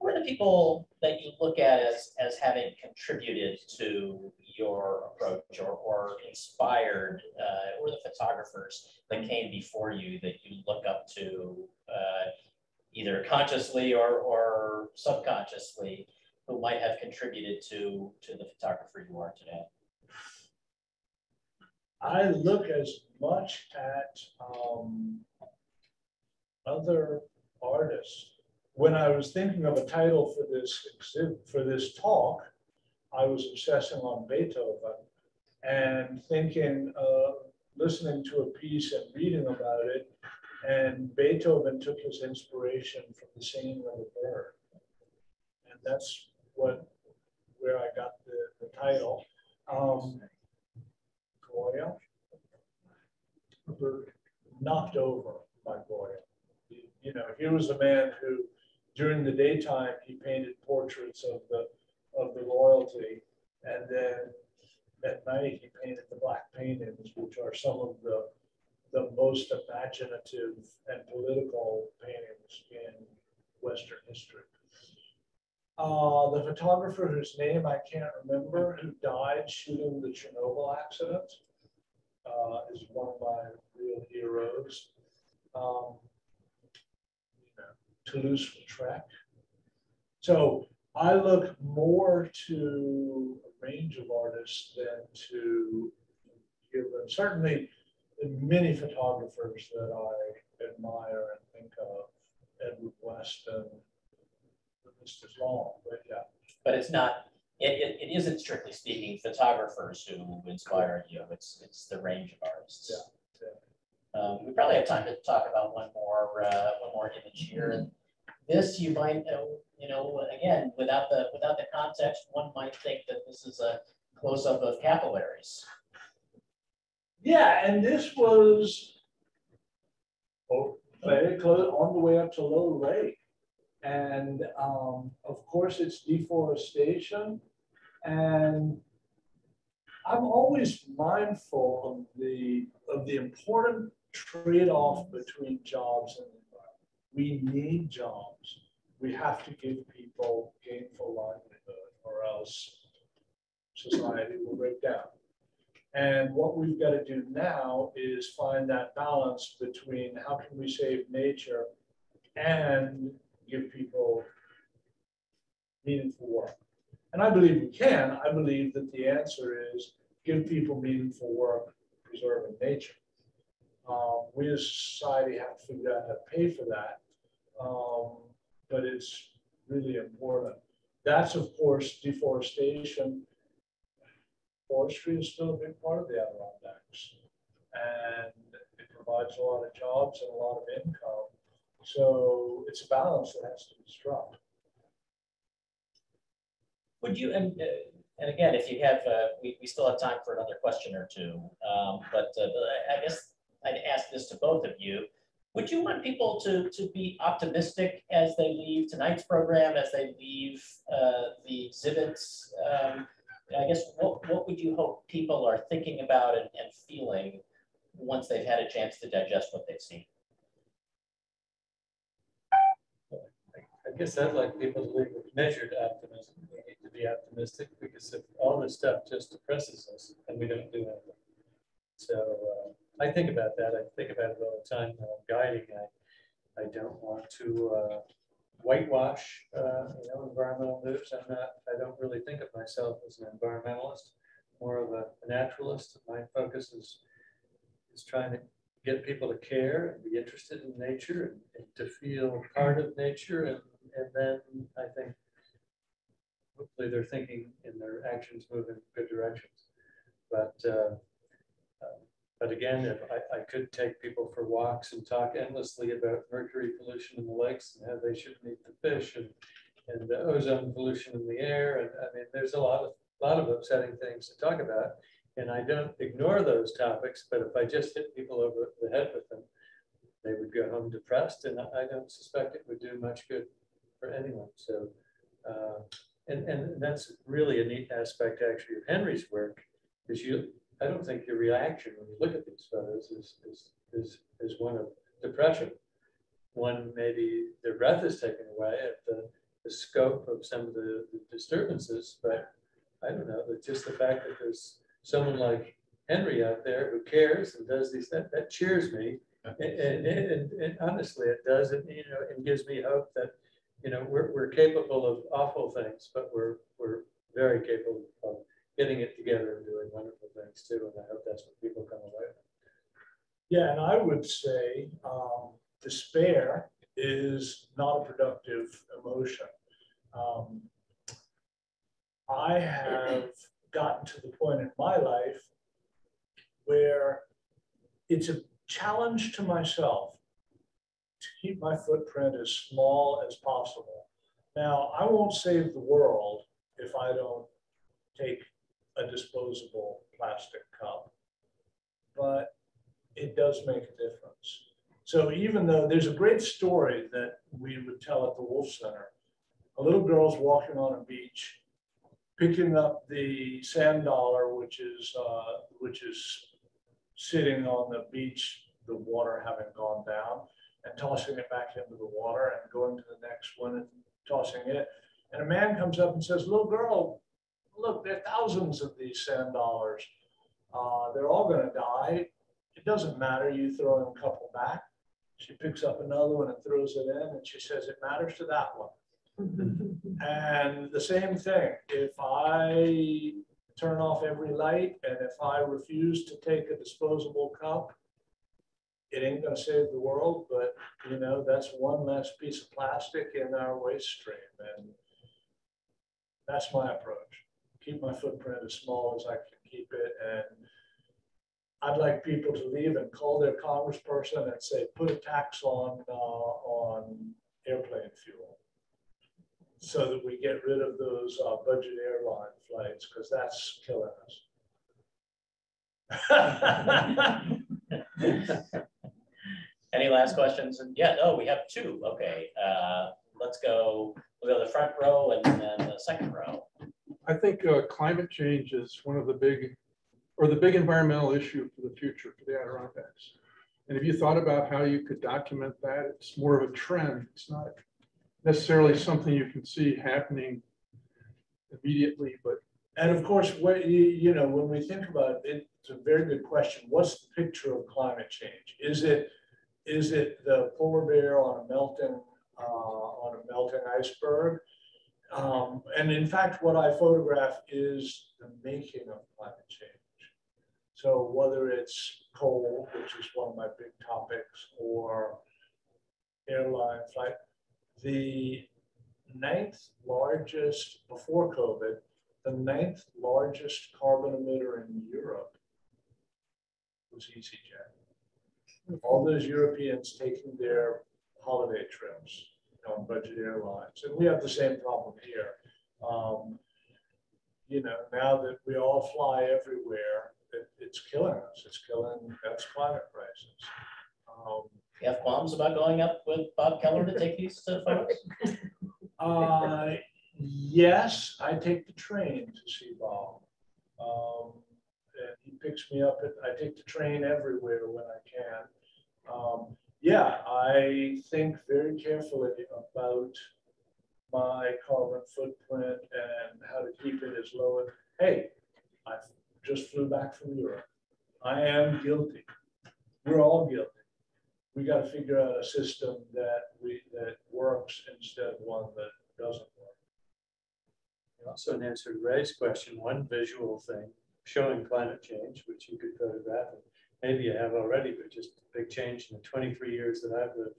Who are the people that you look at as, as having contributed to your approach or, or inspired, uh, or the photographers that came before you that you look up to, uh, either consciously or, or subconsciously, who might have contributed to, to the photographer you are today? I look as much at um, other artists. When I was thinking of a title for this for this talk, I was obsessing on Beethoven and thinking, uh, listening to a piece and reading about it. And Beethoven took his inspiration from the singing of a bird. And that's what, where I got the, the title. Um, Goya. Were knocked over by Goya. You know, he was a man who, during the daytime, he painted portraits of the, of the royalty. And then at night, he painted the black paintings, which are some of the, the most imaginative and political paintings in Western history. Uh, the photographer whose name I can't remember, who died shooting the Chernobyl accident, uh, is one of my real heroes. Um, Toulouse-Lautrec. So I look more to a range of artists than to give them, certainly the many photographers that I admire and think of, Edward Weston, is long, but yeah. But it's not, it, it, it isn't strictly speaking photographers who inspire you. It's, it's the range of artists. Um, we probably have time to talk about one more, uh, one more image here. And this you might, you know, again, without the, without the context, one might think that this is a close-up of capillaries. Yeah, and this was oh, very close on the way up to Little Lake. And um, of course, it's deforestation. And I'm always mindful of the of the important trade-off between jobs and. We need jobs. We have to give people gainful livelihood, or else society will break down. And what we've got to do now is find that balance between how can we save nature and give people meaningful work. And I believe we can. I believe that the answer is give people meaningful work preserving nature. Um, we as a society have to figure out how to pay for that, um, but it's really important. That's, of course, deforestation forestry is still a big part of the Adirondacks. And it provides a lot of jobs and a lot of income. So it's a balance that has to be struck. Would you, and, uh, and again, if you have, uh, we, we still have time for another question or two, um, but uh, I guess I'd ask this to both of you. Would you want people to, to be optimistic as they leave tonight's program, as they leave uh, the exhibits? Um, I guess what, what would you hope people are thinking about and, and feeling once they've had a chance to digest what they've seen? I guess I'd like people to live with measured optimism. We need to be optimistic because if all this stuff just depresses us and we don't do anything. So uh, I think about that. I think about it all the time when I'm guiding. I, I don't want to uh, whitewash, uh, you know, environmental moves. I'm not, I don't really think of myself as an environmentalist, more of a, a naturalist. My focus is, is trying to get people to care and be interested in nature and, and to feel part of nature. And, and then I think hopefully they're thinking and their actions move in good directions. But uh, but again, if I, I could take people for walks and talk endlessly about mercury pollution in the lakes and how they shouldn't eat the fish and, and the ozone pollution in the air. And I mean, there's a lot of, lot of upsetting things to talk about. And I don't ignore those topics, but if I just hit people over the head with them, they would go home depressed. And I don't suspect it would do much good for anyone. So, uh, and, and that's really a neat aspect actually of Henry's work is you, I don't think your reaction when you look at these photos is, is, is, is one of depression. One, maybe their breath is taken away at the, the scope of some of the, the disturbances, but I don't know, but just the fact that there's someone like Henry out there who cares and does these, that, that cheers me. And, and, and, and honestly, it does, it, you know, and gives me hope that, you know, we're, we're capable of awful things, but we're, we're very capable of getting it together and doing wonderful things too. And I hope that's what people come away with. Yeah, and I would say um, despair is not a productive emotion. Um, I have gotten to the point in my life where it's a challenge to myself to keep my footprint as small as possible. Now, I won't save the world if I don't take a disposable plastic cup, but it does make a difference. So even though there's a great story that we would tell at the Wolf Center, a little girl's walking on a beach, picking up the sand dollar, which is uh, which is sitting on the beach, the water having gone down, and tossing it back into the water, and going to the next one and tossing it. And a man comes up and says, "Little girl, look, there are thousands of these sand dollars. Uh, they're all going to die. It doesn't matter. You throw in a couple back. She picks up another one and throws it in, and she says, It matters to that one. And the same thing, if I turn off every light and if I refuse to take a disposable cup, it ain't gonna save the world, but you know, that's one less piece of plastic in our waste stream and that's my approach. Keep my footprint as small as I can keep it and I'd like people to leave and call their congressperson and say, put a tax on, uh, on airplane fuel. So that we get rid of those, uh, budget airline flights, because that's killing us. Any last questions? And Yeah, no, we have two. Okay, uh, let's go, we'll go to the front row and then the second row. I think uh, climate change is one of the big, or the big environmental issue for the future for the Adirondacks. And if you thought about how you could document that, it's more of a trend. It's not necessarily something you can see happening immediately, but And of course, what you, you know, when we think about it, it's a very good question. What's the picture of climate change? Is it, is it the polar bear on a melting, uh, on a melting iceberg? Um, and in fact, what I photograph is the making of climate change. So whether it's coal, which is one of my big topics, or airline flight, the ninth largest before COVID, the ninth largest carbon emitter in Europe was EasyJet. All those Europeans taking their holiday trips on budget airlines, and we have the same problem here. Um, you know, now that we all fly everywhere, it, it's killing us. It's killing, that's climate crisis. Um, You have qualms about going up with Bob Keller to take these photos? Uh, yes, I take the train to see Bob. Um, and he picks me up, at, I take the train everywhere when I can. Um, yeah, I think very carefully about my carbon footprint and how to keep it as low as, hey, I just flew back from Europe. I am guilty. We're all guilty we got to figure out a system that we, that works instead of one that doesn't work. You Also, in answer to Ray's question, one visual thing showing climate change, which you could photograph, and maybe you have already, but just a big change in the twenty-three years that I've lived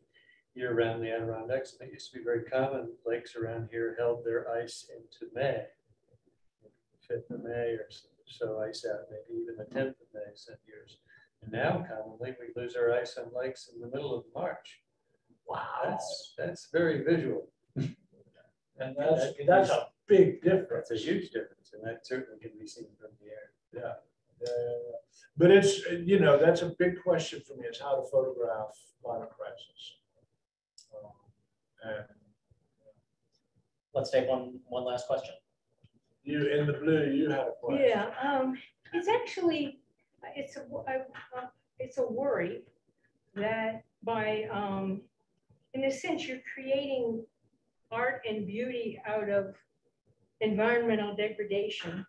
year-round the Adirondacks. and It used to be very common, lakes around here held their ice into May. Fifth of May or so ice out, maybe even the tenth of May some years. And now commonly, we lose our ice on lakes in the middle of March. Wow. That's, that's very visual. And that's, that's a big difference. That's a huge difference, and that certainly can be seen from the air. Yeah. But it's, you know, that's a big question for me is how to photograph climate crisis. Um, And Let's take one, one last question. you, in the blue, you had a question. Yeah, um, it's actually, it's a, wo- I- uh, it's a worry that by, um, in a sense, you're creating art and beauty out of environmental degradation.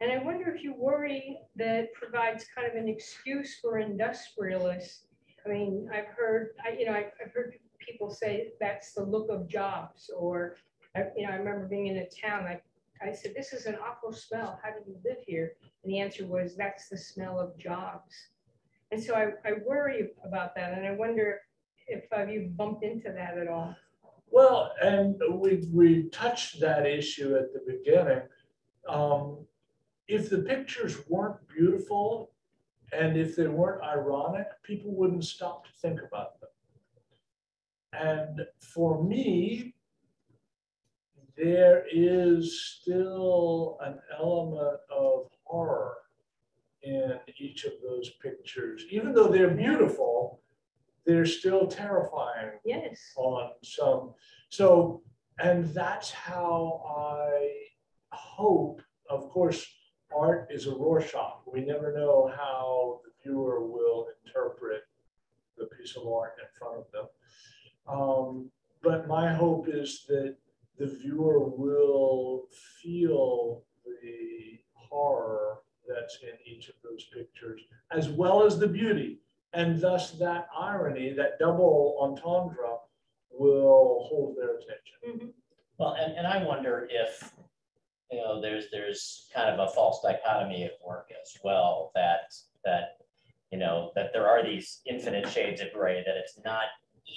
And I wonder if you worry that provides kind of an excuse for industrialists. I mean, I've heard, I, you know, I've, I've heard people say that's the look of jobs, or, I- you know, I remember being in a town, I, I said, this is an awful smell, how do you live here? And the answer was, that's the smell of jobs. And so I, I worry about that, and I wonder if uh, you bumped into that at all. Well, and we, we touched that issue at the beginning. Um, if the pictures weren't beautiful and if they weren't ironic, people wouldn't stop to think about them. And for me, there is still an element of horror in each of those pictures. Even though they're beautiful, they're still terrifying Yes. on some, so, and that's how I hope, of course, art is a Rorschach. We never know how the viewer will interpret the piece of art in front of them. Um, but my hope is that the viewer will feel the horror that's in each of those pictures, as well as the beauty. And thus that irony, that double entendre will hold their attention. Mhm. Well, and, and I wonder if, you know, there's, there's kind of a false dichotomy at work as well, that, that, you know, that there are these infinite shades of gray, that it's not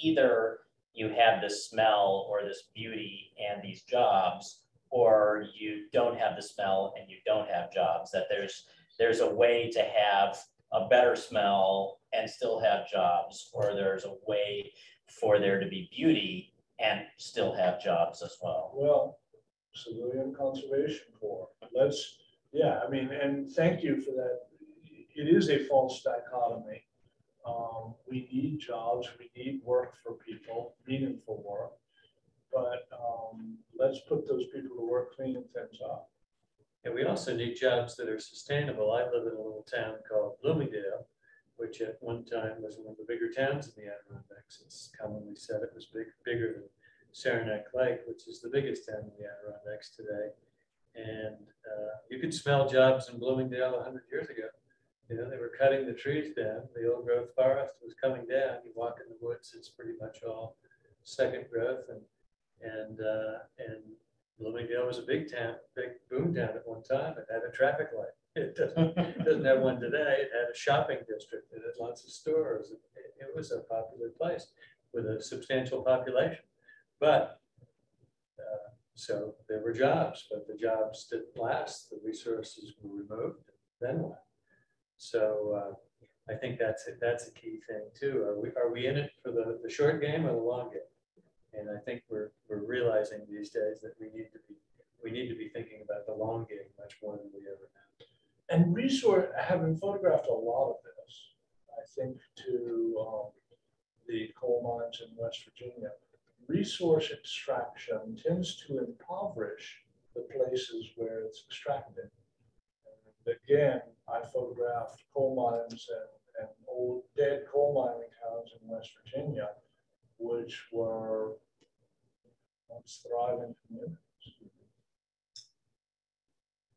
either you have this smell or this beauty and these jobs, or you don't have the smell and you don't have jobs, that there's, there's a way to have a better smell and still have jobs, or there's a way for there to be beauty and still have jobs as well. Well, Civilian Conservation Corps, let's, yeah, I mean, and thank you for that. It is a false dichotomy. Um, we need jobs, we need work for people, meaningful work. But, um, let's put those people to work cleaning things up. And we also need jobs that are sustainable. I live in a little town called Bloomingdale, which at one time was one of the bigger towns in the Adirondacks. It's commonly said it was big, bigger than Saranac Lake, which is the biggest town in the Adirondacks today. And uh, you could smell jobs in Bloomingdale hundred years ago. You know, they were cutting the trees down. The old growth forest was coming down. You walk in the woods, it's pretty much all second growth and and uh, and Bloomingdale was a big town, big boom town at one time. It had a traffic light. It doesn't, doesn't have one today. It had a shopping district. It had lots of stores. It, it was a popular place with a substantial population. But, uh, so there were jobs, but the jobs didn't last. The resources were removed. Then what? So uh, I think that's, a- that's a key thing too. Are we, are we in it for the, the short game or the long game? And I think we're, we're realizing these days that we need to be, we need to be thinking about the long game much more than we ever have. And resource, having photographed a lot of this, I think to um, the coal mines in West Virginia, resource extraction tends to impoverish the places where it's extracted. And again, I photographed coal mines and, and old dead coal mining towns in West Virginia, which were once thriving communities.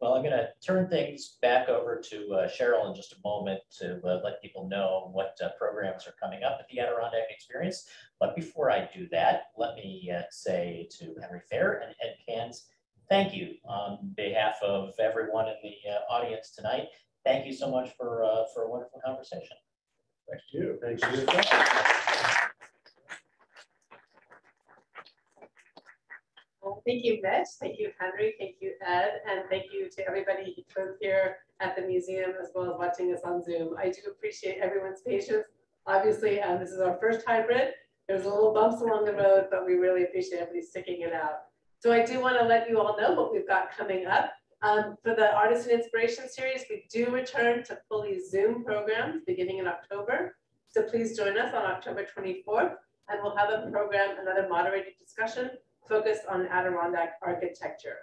Well, I'm going to turn things back over to uh, Cheryl in just a moment to uh, let people know what uh, programs are coming up at the Adirondack Experience. But before I do that, let me uh, say to Henry Fair and Ed Kanze, thank you on behalf of everyone in the uh, audience tonight. Thank you so much for, uh, for a wonderful conversation. Thank you. Thank you. Thank you, Mitch. Thank you, Henry. Thank you, Ed. And thank you to everybody both here at the museum as well as watching us on Zoom. I do appreciate everyone's patience. Obviously, um, this is our first hybrid. There's a little bumps along the road, but we really appreciate everybody sticking it out. So I do want to let you all know what we've got coming up. Um, for the Artist and Inspiration Series, we do return to fully Zoom programs beginning in October. So please join us on October 24th, and we'll have a program, another moderated discussion focused on Adirondack architecture.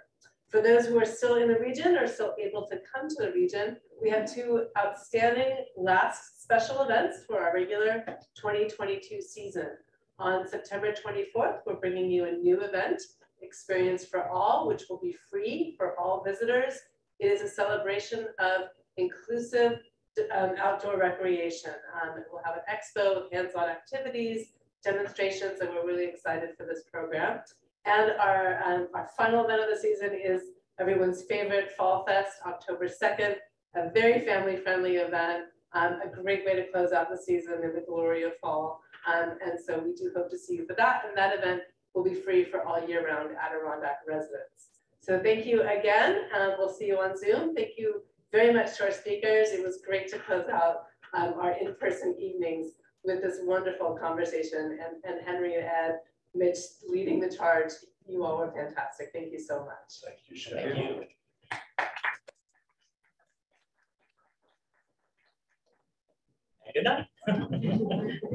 For those who are still in the region or still able to come to the region, we have two outstanding last special events for our regular 2022 season. On September 24th, we're bringing you a new event, Experience for All, which will be free for all visitors. It is a celebration of inclusive um, outdoor recreation. Um, we'll have an expo, of hands-on activities, demonstrations, and we're really excited for this program. And our, um, our final event of the season is everyone's favorite Fall Fest, October 2nd, a very family-friendly event, um, a great way to close out the season in the glory of fall. Um, and so we do hope to see you for that. And that event will be free for all year round Adirondack residents. So thank you again. Um, we'll see you on Zoom. Thank you very much to our speakers. It was great to close out um, our in-person evenings with this wonderful conversation and, and Henry and Ed Mitch leading the charge. You all were fantastic. Thank you so much. Thank you, Thank you. Good night.